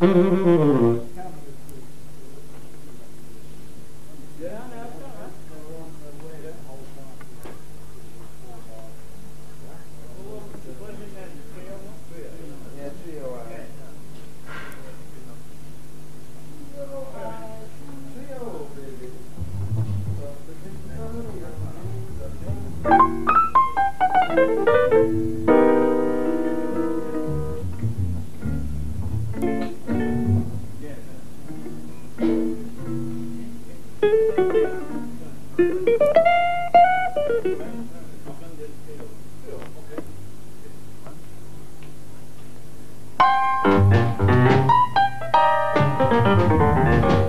Mm-hmm. Yeah, Thank you.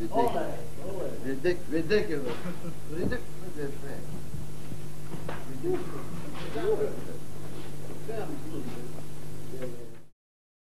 Ridiculous. Ridic- Ridiculous. Ridiculous. Ridiculous.